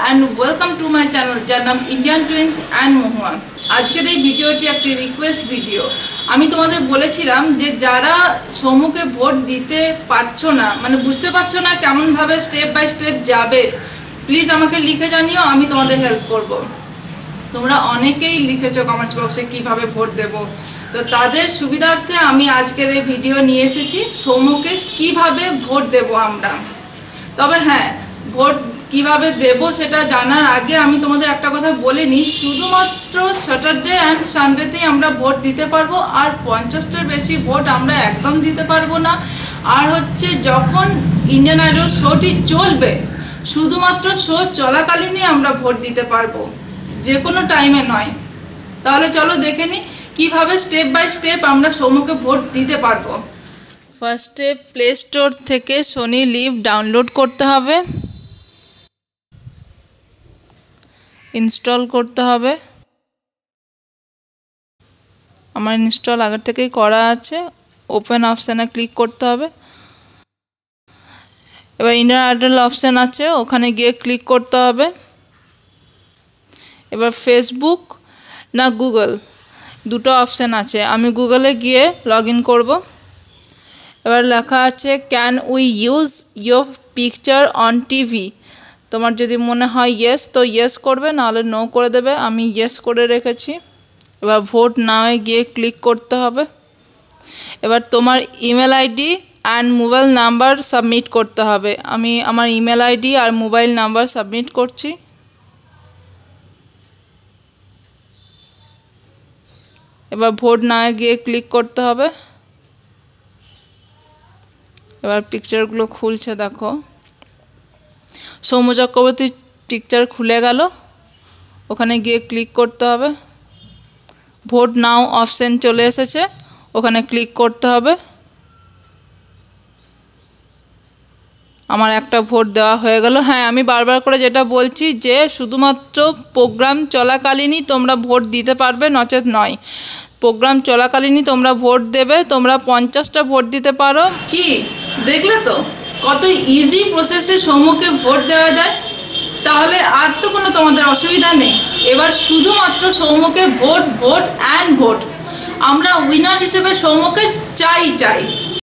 And welcome to my channel যার নাম Indian twins and মহুয়া আজকের এই ভিডিওটি একটি রিকোয়েস্ট ভিডিও আমি তোমাদের বলেছিলাম যে যারা সমুখে ভোট দিতে পারছ না মানে বুঝতে পারছ না কেমনভাবে স্টেপ বাই স্টেপ যাবে প্লিজ আমাকে লিখে জানিও, আমি তোমাদের হেল্প করব। তোমরা অনেকেই লিখেছো কমেন্টস বক্সে কীভাবে ভোট দেব। তো তাদের সুবিধার্থে আমি আজকের এই ভিডিও নিয়ে এসেছি সৌম্যকে কীভাবে ভোট দেব আমরা। তবে হ্যাঁ ভোট কীভাবে দেব সেটা জানার আগে আমি তোমাদের একটা কথা বলে নিই। শুধুমাত্র স্যাটারডে অ্যান্ড সানডেতেই আমরা ভোট দিতে পারব, আর পঞ্চাশটার বেশি ভোট আমরা একদম দিতে পারব না। আর হচ্ছে যখন ইন্ডিয়ান আইডল শোটি চলবে, শুধুমাত্র শো চলাকালীনই আমরা ভোট দিতে পারব, যে কোনো টাইমে নয়। তাহলে চলো দেখে নিই কীভাবে স্টেপ বাই স্টেপ আমরা সৌম্যকে ভোট দিতে পারব। ফার্স্টে প্লে স্টোর থেকে সোনি লিভ ডাউনলোড করতে হবে। ইনস্টল করতে হবে। আমার ইনস্টল আগের থেকেই করা আছে। ওপেন অপশানে ক্লিক করতে হবে। এবার ইন্ডিয়ান আইডল অপশান আছে, ওখানে গিয়ে ক্লিক করতে হবে। এবার ফেসবুক না গুগল দুটো অপশান আছে। আমি গুগলে গিয়ে লগ ইন করব। এবার লেখা আছে can we use your picture on TV তোমার যদি মনে হয় ইয়েস তো ইয়েস করবে, নাহলে নো করে দেবে। আমি ইয়েস করে রেখেছি। এবার ভোট নামে গিয়ে ক্লিক করতে হবে। এবার তোমার email ID and mobile number submit করতে হবে। আমি আমার ইমেল আইডি আর মোবাইল নাম্বার সাবমিট করছি। এবার ভোট নামে গিয়ে ক্লিক করতে হবে। এবার পিকচারগুলো খুলছে, দেখো। সৌম্য চক্রবর্তীর পিকচার খুলে গেল। ওখানে গিয়ে ক্লিক করতে হবে। ভোট নাও অপশান চলে এসেছে। ওখানে ক্লিক করতে হবে। আমার একটা ভোট দেওয়া হয়ে গেল। হ্যাঁ আমি বারবার করে যেটা বলছি যে শুধুমাত্র প্রোগ্রাম চলাকালীনই তোমরা ভোট দিতে পারবে, নচেত নয়। প্রোগ্রাম চলাকালীনই তোমরা ভোট দেবে, তোমরা পঞ্চাশটা ভোট দিতে পারো। কি? দেখলে তো? কত ইজি প্রসেসে সৌম্যকে ভোট দেওয়া যায়, তাহলে আর তো কোনো তোমাদের অসুবিধা নেই। এবার শুধুমাত্র সৌম্যকে ভোট ভোট অ্যান্ড ভোট। আমরা উইনার হিসেবে সৌম্যকে চাই চাই।